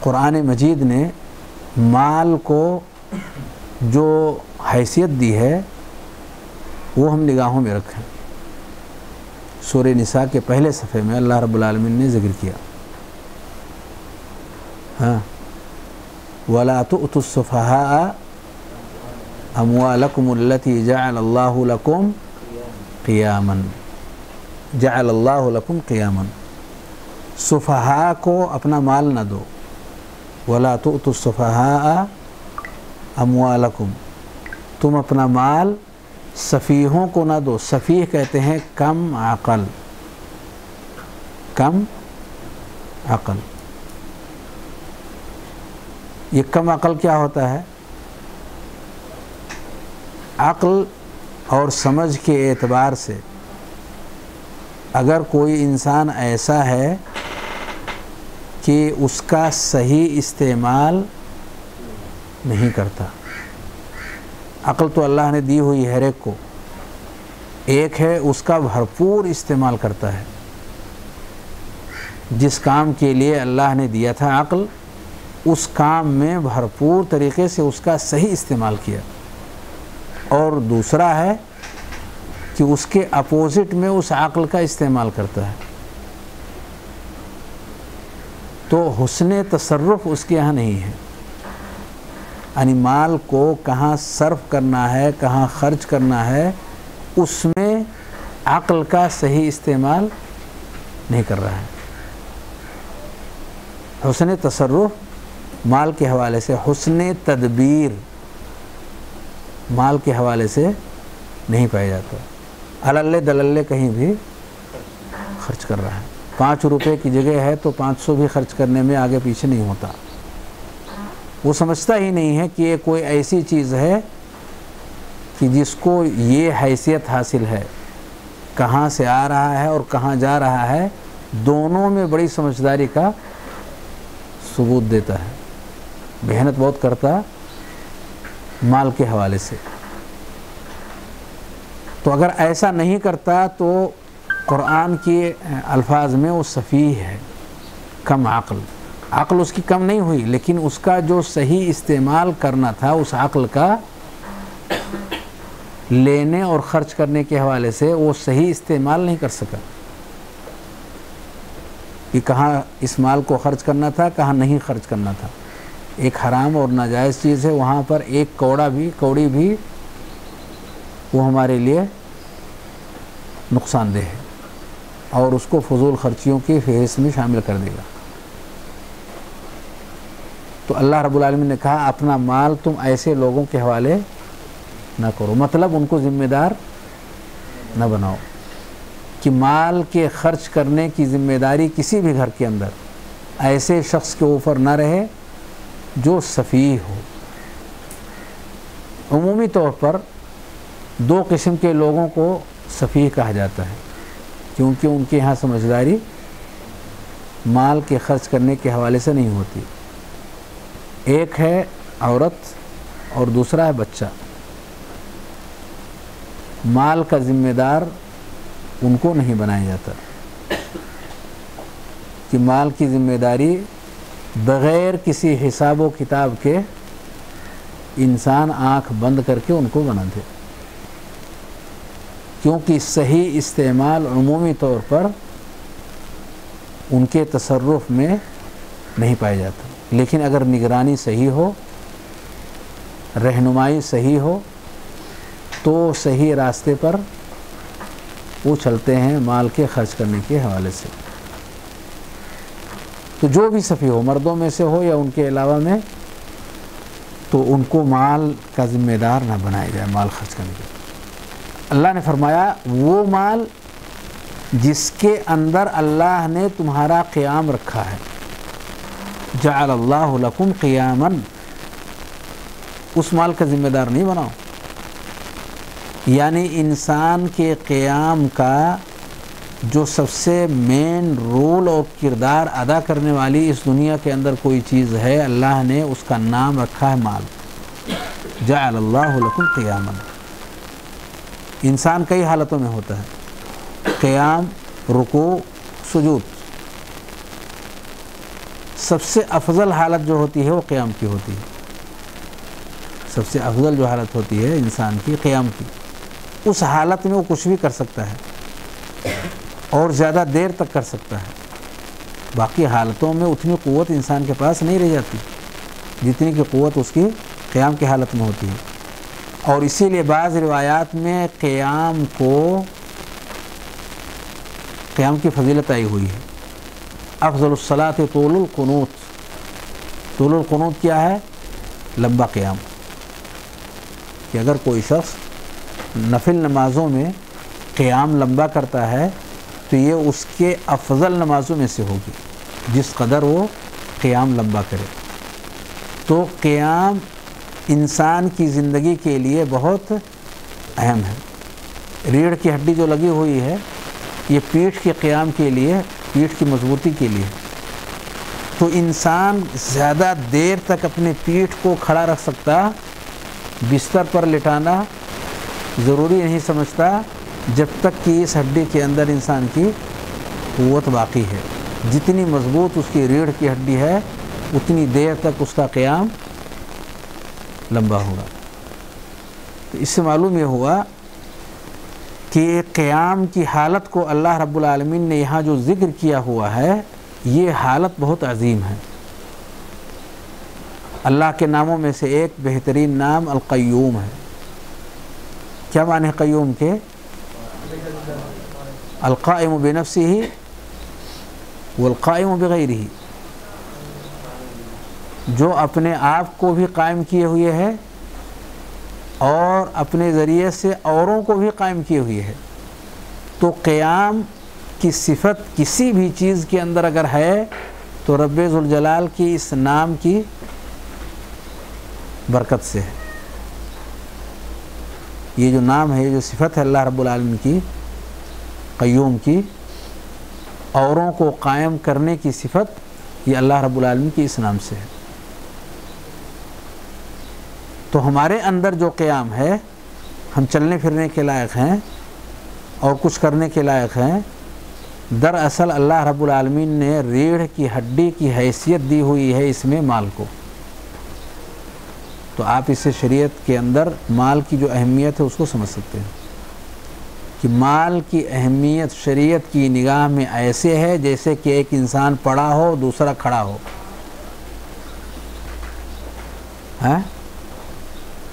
قرآن مجید نے مال کو جو حیثیت دی ہے، وہ ہم نگاہوں میں رکھیں۔ سورہ نساء کے پہلے صفحے میں اللہ رب العالمین نے ذکر کیا۔ ہاں۔ ولا تؤتوا السفهاء اموالكم التي جعل الله لكم قياما۔ جعل الله لكم قياما۔ صفحاء کو اپنا مال نہ دو۔ ولا تؤتوا السفهاء اموالكم تم اپنا مال سفیہوں کو نہ دو۔ سفیہ کہتے ہیں کم عقل۔ کم عقل۔ یہ کم عقل کیا ہوتا ہے؟ عقل اور سمجھ کے اعتبار سے اگر کوئی انسان ایسا ہے کہ اس کا صحیح استعمال نہیں کرتا۔ عقل تو اللہ نے دی ہوئی ہر ایک کو۔ ایک ہے، اس کا بھرپور استعمال کرتا ہے۔ جس کام کے لیے اللہ نے دیا تھا عقل، اس کام میں بھرپور طریقے سے اس کا صحیح استعمال کیا۔ اور دوسرا ہے کہ اس کے اپوزٹ میں اس عقل کا استعمال کرتا ہے۔ تو حسن تصرف اس کے یہاں نہیں ہے۔ یعنی مال کو کہاں صرف کرنا ہے، کہاں خرچ کرنا ہے، اس میں عقل کا صحیح استعمال نہیں کر رہا ہے۔ حسن تصرف مال کے حوالے سے، حسن تدبیر مال کے حوالے سے نہیں پایا جاتا۔ اللہ دللے کہیں بھی خرچ کر رہا ہے۔ پانچ روپے کی جگہ ہے تو پانچ سو بھی خرچ کرنے میں آگے پیچھے نہیں ہوتا۔ وہ سمجھتا ہی نہیں ہے کہ یہ کوئی ایسی چیز ہے کہ جس کو یہ حیثیت حاصل ہے۔ کہاں سے آ رہا ہے اور کہاں جا رہا ہے، دونوں میں بڑی سمجھداری کا ثبوت دیتا ہے۔ محنت بہت کرتا مال کے حوالے سے۔ تو اگر ایسا نہیں کرتا تو قرآن کے الفاظ میں وہ صفیح ہے، کم عقل۔ عقل اس کی کم نہیں ہوئی، لیکن اس کا جو صحیح استعمال کرنا تھا، اس عقل کا لینے اور خرچ کرنے کے حوالے سے وہ صحیح استعمال نہیں کر سکا۔ کہ کہاں اس مال کو خرچ کرنا تھا، کہاں نہیں خرچ کرنا تھا۔ ایک حرام اور ناجائز چیز ہے، وہاں پر ایک کوڑا بھی، کوڑی بھی وہ ہمارے لیے نقصان دہ ہے اور اس کو فضول خرچیوں کی فہرست میں شامل کر دے گا۔ تو اللہ رب العالمین نے کہا، اپنا مال تم ایسے لوگوں کے حوالے نہ کرو۔ مطلب ان کو ذمہ دار نہ بناؤ کہ مال کے خرچ کرنے کی ذمہ داری کسی بھی گھر کے اندر ایسے شخص کے اوپر نہ رہے جو صفیح ہو۔ عمومی طور پر دو قسم کے لوگوں کو صفیح کہا جاتا ہے، کیونکہ ان کے یہاں سمجھداری مال کے خرچ کرنے کے حوالے سے نہیں ہوتی۔ ایک ہے عورت اور دوسرا ہے بچہ۔ مال کا ذمہ دار ان کو نہیں بنایا جاتا۔ کہ مال کی ذمہ داری بغیر کسی حساب و کتاب کے انسان آنکھ بند کر کے ان کو بنا دے۔ کیونکہ صحیح استعمال عمومی طور پر ان کے تصرف میں نہیں پایا جاتا۔ لیکن اگر نگرانی صحیح ہو، رہنمائی صحیح ہو، تو صحیح راستے پر وہ چلتے ہیں مال کے خرچ کرنے کے حوالے سے۔ تو جو بھی صفی ہو، مردوں میں سے ہو یا ان کے علاوہ میں، تو ان کو مال کا ذمہ دار نہ بنایا جائے، مال خرچ کرنے کے اللہ نے فرمایا، وہ مال جس کے اندر اللہ نے تمہارا قیام رکھا ہے جعل اللہ لکم قیامن اس مال کا ذمہ دار نہیں بناؤ۔ یعنی انسان کے قیام کا جو سب سے مین رول اور کردار ادا کرنے والی اس دنیا کے اندر کوئی چیز ہے، اللہ نے اس کا نام رکھا ہے مال۔ جعل اللہ لکم قیامن انسان کئی حالتوں میں ہوتا ہے۔ قیام رکو سجود۔ سب سے افضل حالت جو ہوتی ہے وہ قیام کی ہوتی ہے۔ سب سے افضل جو حالت ہوتی ہے انسان کی قیام کی۔ اس حالت میں وہ کچھ بھی کر سکتا ہے۔ اور زیادہ دیر تک کر سکتا ہے۔ باقی حالتوں میں اتنی قوت انسان کے پاس نہیں رہ جاتی جتنی کی قوت اس کی قیام کی حالت میں ہوتی ہے۔ اور اسی لیے بعض روایات میں قیام کو، قیام کی فضیلت آئی ہوئی ہے۔ افضل الصلاۃ طول القنوت۔ طول القنوت کیا ہے؟ لمبا قیام۔ کہ اگر کوئی شخص نفل نمازوں میں قیام لمبا کرتا ہے، تو یہ اس کے افضل نمازوں میں سے ہوگی، جس قدر وہ قیام لمبا کرے۔ تو قیام انسان کی زندگی کے لیے بہت اہم ہے۔ ریڑھ کی ہڈی جو لگی ہوئی ہے، یہ پیٹھ کے قیام کے لیے پیٹھ کی مضبوطی کے لیے۔ تو انسان زیادہ دیر تک اپنے پیٹھ کو کھڑا رکھ سکتا، بستر پر لٹانا ضروری نہیں سمجھتا، جب تک کہ اس ہڈی کے اندر انسان کی قوت باقی ہے۔ جتنی مضبوط اس کی ریڑھ کی ہڈی ہے، اتنی دیر تک اس کا قیام لمبا ہوگا۔ تو اس سے معلوم یہ ہوا کہ قیام کی حالت کو اللہ رب العالمین نے یہاں جو ذکر کیا ہوا ہے، یہ حالت بہت عظیم ہے۔ اللہ کے ناموں میں سے ایک بہترین نام القیوم ہے۔ کیا معنی قیوم کے؟ القائم بنفسی ہی والقائم بغیر ہی جو اپنے آپ کو بھی قائم کیے ہوئے ہے اور اپنے ذریعے سے اوروں کو بھی قائم کیے ہوئے ہے۔ تو قیام کی صفت کسی بھی چیز کے اندر اگر ہے، تو رب ذوالجلال کی اس نام کی برکت سے ہے۔ یہ جو نام ہے، یہ جو صفت ہے اللہ رب العالمین کی، قیوم کی، اوروں کو قائم کرنے کی صفت، یہ اللہ رب العالمین کی اس نام سے ہے۔ تو ہمارے اندر جو قیام ہے، ہم چلنے پھرنے کے لائق ہیں اور کچھ کرنے کے لائق ہیں۔ دراصل اللہ رب العالمین نے ریڑھ کی ہڈی کی حیثیت دی ہوئی ہے اس میں مال کو۔ تو آپ اسے شریعت کے اندر مال کی جو اہمیت ہے اس کو سمجھ سکتے ہیں۔ کہ مال کی اہمیت شریعت کی نگاہ میں ایسے ہے جیسے کہ ایک انسان پڑا ہو، دوسرا کھڑا ہو۔ ہاں؟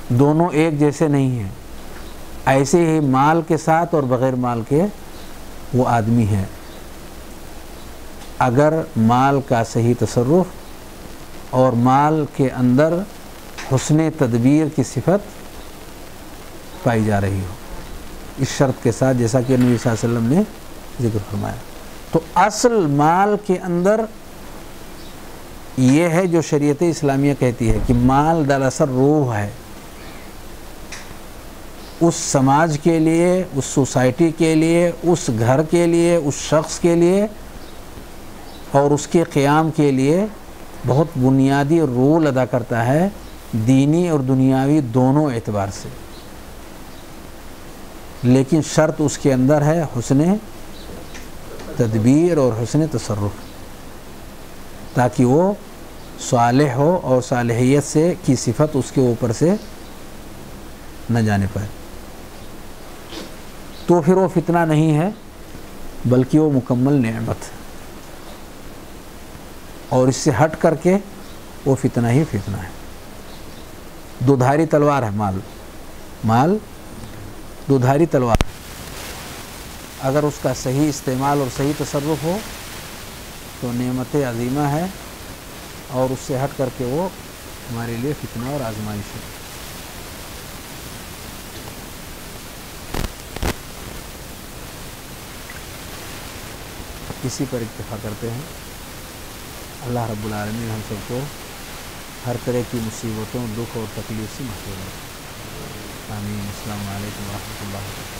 دونوں ایک جیسے نہیں ہیں۔ ایسے ہی مال کے ساتھ اور بغیر مال کے وہ آدمی ہے۔ اگر مال کا صحیح تصرف اور مال کے اندر حسن تدبیر کی صفت پائی جا رہی ہو۔ اس شرط کے ساتھ جیسا کہ نبی صلی اللہ علیہ وسلم نے ذکر فرمایا۔ تو اصل مال کے اندر یہ ہے جو شریعت اسلامیہ کہتی ہے کہ مال دراصل روح ہے۔ اس سماج کے لیے، اس سوسائٹی کے لیے، اس گھر کے لیے، اس شخص کے لیے اور اس کے قیام کے لیے بہت بنیادی رول ادا کرتا ہے دینی اور دنیاوی دونوں اعتبار سے۔ لیکن شرط اس کے اندر ہے حسن تدبیر اور حسن تصرف، تاکہ وہ صالح ہو اور صالحیت سے کی صفت اس کے اوپر سے نہ جانے پائے۔ تو پھر وہ فتنہ نہیں ہے، بلکہ وہ مکمل نعمت ہے۔ اور اس سے ہٹ کر کے وہ فتنہ ہی فتنہ ہے۔ دودھاری تلوار ہے مال۔ مال دودھاری تلوار۔ اگر اس کا صحیح استعمال اور صحیح تصرف ہو تو نعمت عظیمہ ہے اور اس سے ہٹ کر کے وہ ہمارے لیے فتنہ اور آزمائش ہے۔ اسی پر اکتفا کرتے ہیں۔ اللہ رب العالمین ہم سب کو ہر طرح کی مصیبتوں، دکھ اور تکلیف سے محفوظ ہے آمین۔ السلام علیکم ورحمۃ اللہ وبرکاتہ۔